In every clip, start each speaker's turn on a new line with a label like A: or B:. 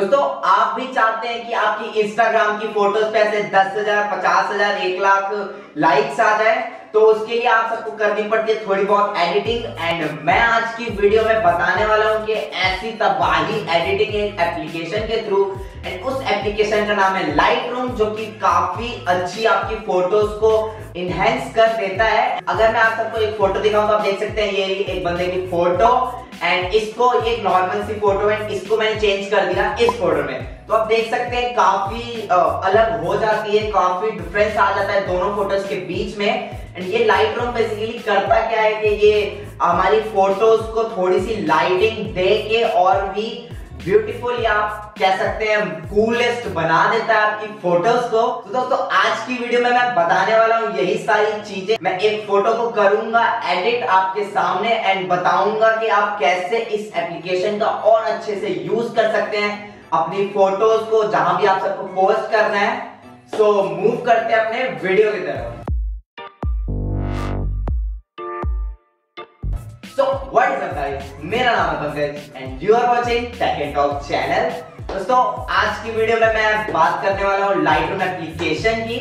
A: दोस्तों, आप भी चाहते हैं कि आपकी इंस्टाग्राम की फ़ोटोज़ पे ऐसे दस हज़ार, पचास हज़ार, एक लाख लाइक्स आ जाए? तो उसके लिए आप सबको करनी पड़ती है थोड़ी बहुत एडिटिंग एंड मैं आज की वीडियो में बताने वाला हूँ कि ऐसी तबाही एडिटिंग एक एप्लीकेशन के थ्रू एंड उस एप्लीकेशन का नाम है लाइट जो कि काफ़ी अच्छी आपकी फ़ोटोज़ को इनहेंस कर देता है। अगर मैं आप सबको एक फ़ोटो दिखाऊँ तो आप देख सकते हैं, ये एक बंदे की फ़ोटो एंड इसको ये नॉर्मल सी फ़ोटो है, इसको मैंने चेंज कर दिया इस फ़ोटो में। तो आप देख सकते हैं काफ़ी अलग हो जाती है, काफ़ी डिफरेंस आ जाता है दोनों फ़ोटोज़ के बीच में। एंड ये लाइट रूम बेसिकली करता क्या है कि ये हमारी फ़ोटोज़ को थोड़ी सी लाइटिंग दे के और भी ब्यूटीफुल या आप कह सकते हैं कूलेस्ट बना देता है आपकी फ़ोटोज़ को। तो दोस्तों, आज की वीडियो में मैं बताने वाला हूँ यही सारी चीज़ें। मैं एक फ़ोटो को करूँगा एडिट आपके सामने एंड बताऊँगा कि आप कैसे इस एप्लीकेशन का और अच्छे से यूज़ कर सकते हैं। अपनी फ़ोटोज़ को जहाँ भी आप सबको पोस्ट करना है सो so, मूव करते हैं अपने वीडियो की तरफ़। सो व्हाट इज़ गाइस मेरा नाम है Pankaj and you are watching tech and talk channel दोस्तों आज की वीडियो में मैं बात करने वाला हूँ लाइट एप्लीकेशन की।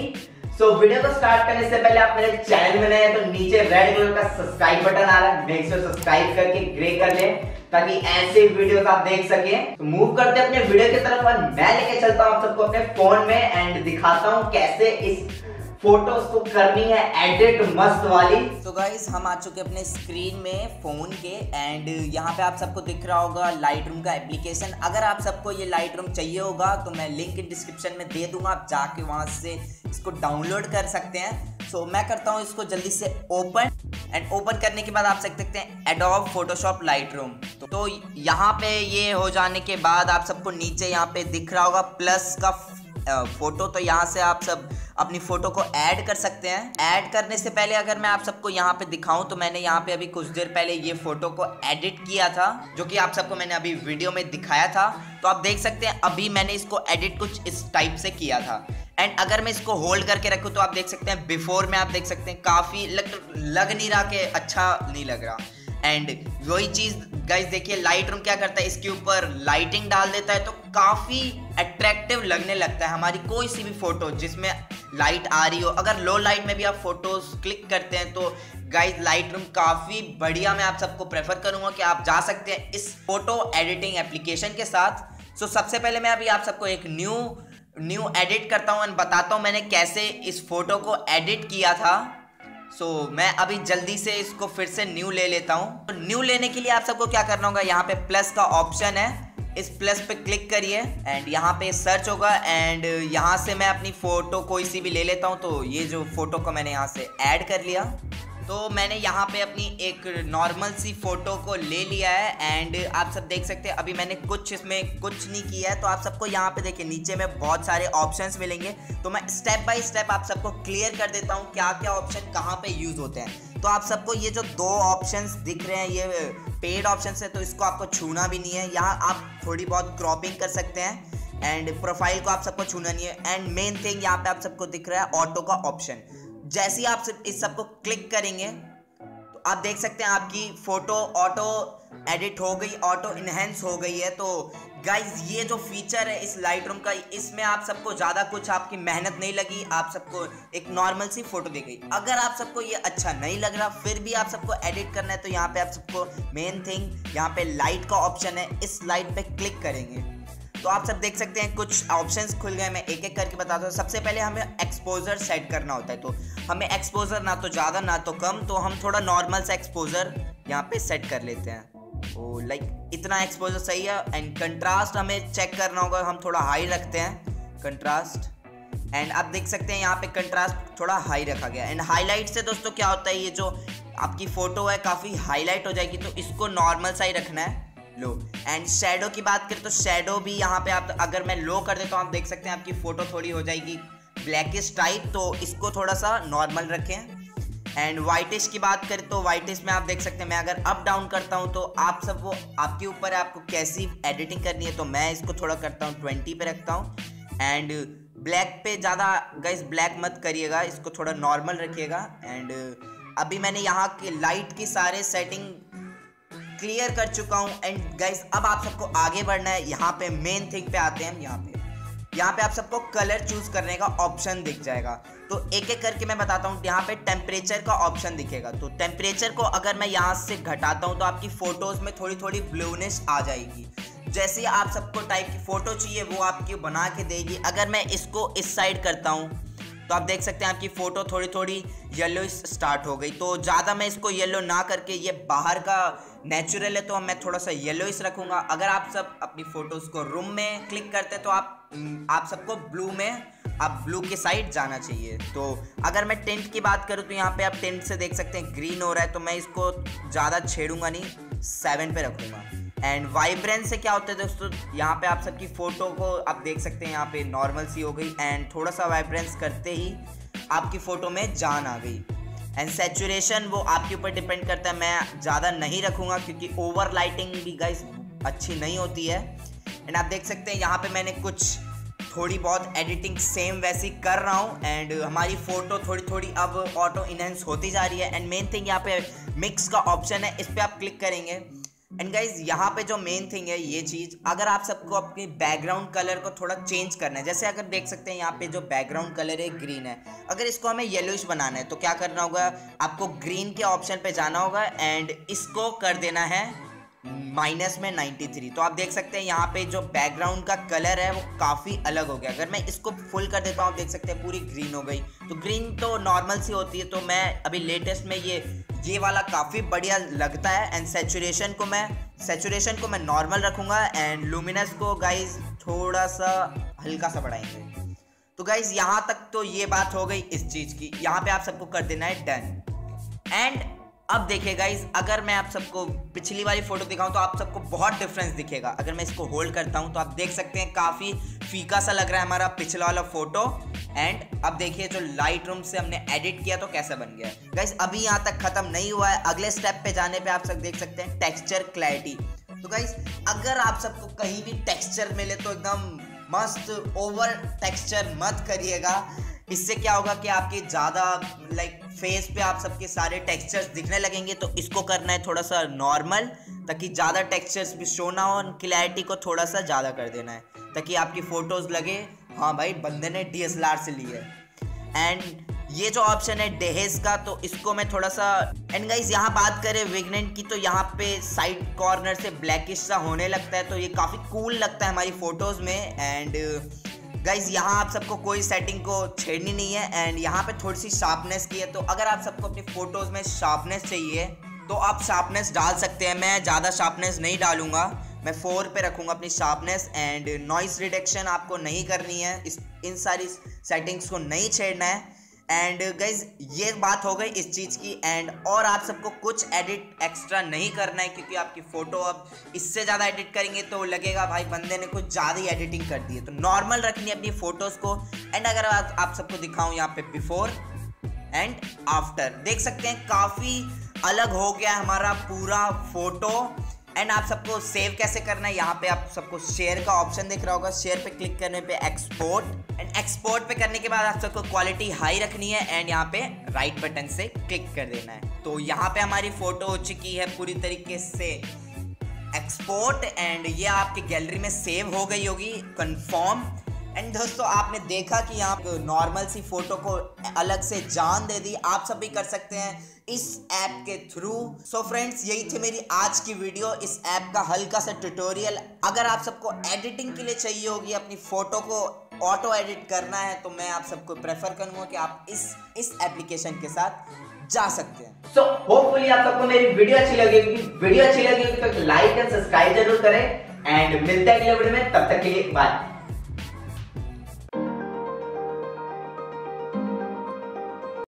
A: सो so, वीडियो को स्टार्ट करने से पहले आप मेरे चैनल में नए हैं तो नीचे रेड कलर का सब्सक्राइब बटन आ रहा है। मेक श्योर सब्सक्राइब करके ग्रे कर ले ताकि ऐसे वीडियोस आप देख सके। तो मूव करते अपने वीडियो की तरफ़ और मैं लेके चलता हूँ आप सबको अपने फ़ोन में एंड दिखाता हूँ कैसे इस फ़ोटोज़ को करनी है एडिट मस्त वाली।
B: तो गाइज़ हम आ चुके अपने स्क्रीन में फ़ोन के एंड यहाँ पे आप सबको दिख रहा होगा लाइट रूम का एप्लीकेशन अगर आप सबको ये लाइट रूम चाहिए होगा तो मैं लिंक डिस्क्रिप्शन में दे दूँगा आप जाके वहाँ से इसको डाउनलोड कर सकते हैं। सो so, मैं करता हूँ इसको जल्दी से ओपन एंड ओपन करने के बाद आप सकते हैं एडोब फोटोशॉप लाइट रूम तो, तो यहाँ पे ये हो जाने के बाद आप सबको नीचे यहाँ पे दिख रहा होगा प्लस का फ़ोटो तो यहाँ से आप सब अपनी फ़ोटो को ऐड कर सकते हैं। ऐड करने से पहले अगर मैं आप सबको यहाँ पे दिखाऊँ तो मैंने यहाँ पे अभी कुछ देर पहले ये फ़ोटो को एडिट किया था, जो कि आप सबको मैंने अभी वीडियो में दिखाया था। तो आप देख सकते हैं, अभी मैंने इसको एडिट कुछ इस टाइप से किया था। एंड अगर मैं इसको होल्ड करके रखूँ तो आप देख सकते हैं, बिफोर में आप देख सकते हैं, काफ़ी लग लग नहीं रहा कि अच्छा नहीं लग रहा। एंड वही चीज़ गाइस देखिए लाइट रूम क्या करता है? इसके ऊपर लाइटिंग डाल देता है तो काफ़ी अट्रैक्टिव लगने लगता है हमारी कोई सी भी फ़ोटो जिसमें लाइट आ रही हो। अगर लो लाइट में भी आप फ़ोटोज़ क्लिक करते हैं तो गाइज़ लाइट रूम काफ़ी बढ़िया मैं आप सबको प्रेफर करूँगा कि आप जा सकते हैं इस फ़ोटो एडिटिंग एप्लीकेशन के साथ। सो so, सबसे पहले मैं अभी आप सबको एक न्यू न्यू एडिट करता हूँ एंड बताता हूँ मैंने कैसे इस फ़ोटो को एडिट किया था। सो so, मैं अभी जल्दी से इसको फिर से न्यू ले लेता हूँ। तो न्यू लेने के लिए आप सबको क्या करना होगा? यहाँ पे प्लस का ऑप्शन है। इस प्लस पे क्लिक करिए एंड यहाँ पे सर्च होगा एंड यहाँ से मैं अपनी फ़ोटो कोई सी भी ले लेता हूँ। तो ये जो फ़ोटो को मैंने यहाँ से ऐड कर लिया। तो मैंने यहाँ पे अपनी एक नॉर्मल सी फ़ोटो को ले लिया है एंड आप सब देख सकते हैं, अभी मैंने कुछ इसमें कुछ नहीं किया है तो आप सबको यहाँ पे देखिए, नीचे में बहुत सारे ऑप्शंस मिलेंगे। तो मैं स्टेप बाय स्टेप आप सबको क्लियर कर देता हूँ क्या क्या ऑप्शन कहाँ पे यूज़ होते हैं। तो आप सबको ये जो दो ऑप्शंस दिख रहे हैं, ये पेड ऑप्शन है तो इसको आपको छूना भी नहीं है। यहाँ आप थोड़ी बहुत क्रॉपिंग कर सकते हैं एंड प्रोफ़ाइल को आप सबको छूना नहीं है। एंड मेन थिंग यहाँ पे आप सबको दिख रहा है ऑटो का ऑप्शन जैसे ही आप इस सबको क्लिक करेंगे तो आप देख सकते हैं आपकी फ़ोटो ऑटो एडिट हो गई, ऑटो इन्हेंस हो गई है। तो गाइज़ ये जो फीचर है इस लाइट रूम का, इसमें आप सबको ज़्यादा कुछ आपकी मेहनत नहीं लगी, आप सबको एक नॉर्मल सी फ़ोटो दी गई। अगर आप सबको ये अच्छा नहीं लग रहा, फिर भी आप सबको एडिट करना है तो यहाँ पे आप सबको मेन थिंग यहाँ पे लाइट का ऑप्शन है, इस लाइट पे क्लिक करेंगे। तो आप सब देख सकते हैं कुछ ऑप्शंस खुल गए, मैं एक एक करके बताता हूँ। सबसे पहले हमें एक्सपोजर सेट करना होता है तो हमें एक्सपोजर ना तो ज़्यादा, ना तो कम तो हम थोड़ा नॉर्मल सा एक्सपोजर यहाँ पे सेट कर लेते हैं। ओ लाइक इतना एक्सपोजर सही है एंड कंट्रास्ट हमें चेक करना होगा, हम थोड़ा हाई रखते हैं। कंट्रास्ट एंड आप देख सकते हैं यहाँ पे कंट्रास्ट थोड़ा हाई रखा गया। एंड हाईलाइट से दोस्तों क्या होता है, ये जो आपकी फ़ोटो है, काफ़ी हाईलाइट हो जाएगी तो इसको नॉर्मल सा ही रखना है। लो एंड शेडो की बात करें तो शेडो भी यहाँ पे आप, अगर मैं लो कर देता हूँ, आप देख सकते हैं आपकी फ़ोटो थोड़ी हो जाएगी। ब्लैकिश टाइप तो इसको थोड़ा सा नॉर्मल रखें। एंड वाइटिश की बात करें तो वाइटिश में आप देख सकते हैं, मैं अगर अप डाउन करता हूँ तो आप सब वो आपके ऊपर है आपको कैसी एडिटिंग करनी है तो मैं इसको थोड़ा करता हूँ ट्वेंटी पे रखता हूँ। एंड ब्लैक पे ज़्यादा गैस ब्लैक मत करिएगा, इसको थोड़ा नॉर्मल रखिएगा। एंड अभी मैंने यहाँ की लाइट की सारे सेटिंग क्लियर कर चुका हूँ। एंड गाइज़ अब आप सबको आगे बढ़ना है। यहाँ पे मेन थिंग पे आते हैं हम, यहाँ पे। यहाँ पे आप सबको कलर चूज़ करने का ऑप्शन दिख जाएगा। तो एक एक करके मैं बताता हूँ, यहाँ पे टेम्परेचर का ऑप्शन दिखेगा। तो टेम्परेचर को अगर मैं यहाँ से घटाता हूँ तो आपकी फ़ोटोज़ में थोड़ी थोड़ी ब्लूनेस आ जाएगी। जैसे आप सबको टाइप की फ़ोटो चाहिए, वो आपकी बना के देगी। अगर मैं इसको इस साइड करता हूँ तो आप देख सकते हैं आपकी फ़ोटो थोड़ी थोड़ी येलो स्टार्ट हो गई। तो ज़्यादा मैं इसको येलो ना करके, ये बाहर का नेचुरल है तो मैं थोड़ा सा येलो इस रखूँगा। अगर आप सब अपनी फ़ोटोज़ को रूम में क्लिक करते तो आप आप सबको ब्लू में, आप ब्लू की साइड जाना चाहिए। तो अगर मैं टेंट की बात करूँ तो यहाँ पे आप टेंट से देख सकते हैं ग्रीन हो रहा है तो मैं इसको ज़्यादा छेड़ूँगा नहीं सेवन पे रखूँगा। एंड वाइब्रेंस से क्या होता है दोस्तों, यहाँ पे आप सबकी फ़ोटो को आप देख सकते हैं, यहाँ पे नॉर्मल सी हो गई। एंड थोड़ा सा वाइब्रेंस करते ही आपकी फ़ोटो में जान आ गई। एंड सेचुरेशन वो आपके ऊपर डिपेंड करता है, मैं ज़्यादा नहीं रखूँगा, क्योंकि ओवर लाइटिंग भी गाइस अच्छी नहीं होती है। एंड आप देख सकते हैं, यहाँ पे मैंने कुछ थोड़ी बहुत एडिटिंग सेम वैसी कर रहा हूँ एंड हमारी फ़ोटो थोड़ी थोड़ी अब ऑटो इनहेंस होती जा रही है एंड मेन थिंग यहाँ पे मिक्स का ऑप्शन है, इस पर आप क्लिक करेंगे। एंड गाइज़ यहाँ पे जो मेन थिंग है, ये चीज़, अगर आप सबको अपनी बैकग्राउंड कलर को थोड़ा चेंज करना है, जैसे अगर देख सकते हैं यहाँ पे जो बैकग्राउंड कलर है ग्रीन है। अगर इसको हमें येलोइश बनाना है तो क्या करना होगा, आपको ग्रीन के ऑप्शन पे जाना होगा एंड इसको कर देना है माइनस में 93 तो आप देख सकते हैं यहाँ पे जो बैकग्राउंड का कलर है वो काफ़ी अलग हो गया। अगर मैं इसको फुल कर देता हूँ, आप देख सकते हैं पूरी ग्रीन हो गई। तो ग्रीन तो नॉर्मल सी होती है तो मैं अभी लेटेस्ट में ये ये वाला काफ़ी बढ़िया लगता है। एंड सेचुरेशन को मैं सेचुरेशन को मैं नॉर्मल रखूँगा एंड लुमिनस को गाइज़ थोड़ा सा हल्का सा बढ़ाएँगे। तो गाइज़ यहाँ तक तो ये बात हो गई इस चीज़ की। यहाँ पे आप सबको कर देना है डन एंड अब देखिए गाइज़ अगर मैं आप सबको पिछली वाली फ़ोटो दिखाऊँ तो आप सबको बहुत डिफरेंस दिखेगा। अगर मैं इसको होल्ड करता हूँ तो आप देख सकते हैं काफ़ी फीका सा लग रहा है हमारा पिछला वाला फ़ोटो एंड अब देखिए जो लाइट रूम से हमने एडिट किया तो कैसा बन गया। गाइज़ अभी यहाँ तक खत्म नहीं हुआ है। अगले स्टेप पे जाने पे आप सब देख सकते हैं टेक्सचर क्लैरिटी तो गाइज़ अगर आप सबको कहीं भी टेक्सचर मिले तो एकदम मस्त ओवर टेक्सचर मत करिएगा। इससे क्या होगा कि आपके ज़्यादा लाइक फेस पे आप सबके सारे टेक्सचर्स दिखने लगेंगे तो इसको करना है थोड़ा सा नॉर्मल ताकि ज़्यादा टेक्सचर्स भी शो ना हो क्लैरिटी को थोड़ा सा ज़्यादा कर देना है, ताकि आपकी फ़ोटोज़ लगे हाँ भाई, बंदे ने डीएसएलआर से ली है। एंड ये जो ऑप्शन है दहेज का तो इसको मैं थोड़ा सा एंड गाइज़ यहाँ बात करें विगनेंट की तो यहाँ पे साइड कॉर्नर से ब्लैकिश सा होने लगता है तो ये काफ़ी कूल लगता है हमारी फ़ोटोज़ में एंड गाइज़ यहाँ आप सबको कोई सेटिंग को छेड़नी नहीं है एंड यहाँ पे थोड़ी सी शार्पनेस की है तो अगर आप सबको अपनी फ़ोटोज़ में शार्पनेस चाहिए तो आप शार्पनेस डाल सकते हैं। मैं ज़्यादा शार्पनेस नहीं डालूँगा। मैं फोर पे रखूँगा अपनी शार्पनेस एंड नॉइस रिडक्शन आपको नहीं करनी है। इस, इन सारी सेटिंग्स को नहीं छेड़ना है। एंड गाइज़ ये बात हो गई इस चीज़ की। एंड और आप सबको कुछ एडिट एक्स्ट्रा नहीं करना है क्योंकि आपकी फ़ोटो अब इससे ज़्यादा एडिट करेंगे तो लगेगा भाई बंदे ने कुछ ज़्यादा ही एडिटिंग कर दी है। तो नॉर्मल रखनी अपनी फ़ोटोज़ को। एंड अगर आप, आप सबको दिखाऊँ यहाँ पे बिफोर एंड आफ्टर देख सकते हैं काफ़ी अलग हो गया हमारा पूरा फ़ोटो एंड आप सबको सेव कैसे करना है? यहाँ पे आप सबको शेयर का ऑप्शन दिख रहा होगा। शेयर पे क्लिक करने पे एक्सपोर्ट एंड एक्सपोर्ट पे करने के बाद आप सबको क्वालिटी हाई रखनी है। एंड यहाँ पे राइट बटन से क्लिक कर देना है। तो यहाँ पे हमारी फ़ोटो हो चुकी है पूरी तरीके से एक्सपोर्ट एंड ये आपकी गैलरी में सेव हो गई होगी। कंफर्म एंड दोस्तों, आपने देखा कि यहाँ नॉर्मल सी फ़ोटो को अलग से जान दे दी, आप सब भी कर सकते हैं इस ऐप के थ्रू। सो फ्रेंड्स यही थी मेरी आज की वीडियो। इस ऐप का हल्का सा ट्यूटोरियल अगर आप सबको एडिटिंग के लिए चाहिए होगी, अपनी फ़ोटो को ऑटो एडिट करना है तो मैं आप सबको प्रेफर करूँगा कि आप इस इस एप्लीकेशन के साथ जा सकते हैं।
A: सो होपफुली आप सबको मेरी वीडियो अच्छी लगी वीडियो अच्छी लगी तो लाइक एंड सब्सक्राइब ज़रूर करें। एंड मिलते हैं अगले वीडियो में। तब तक के लिए बाय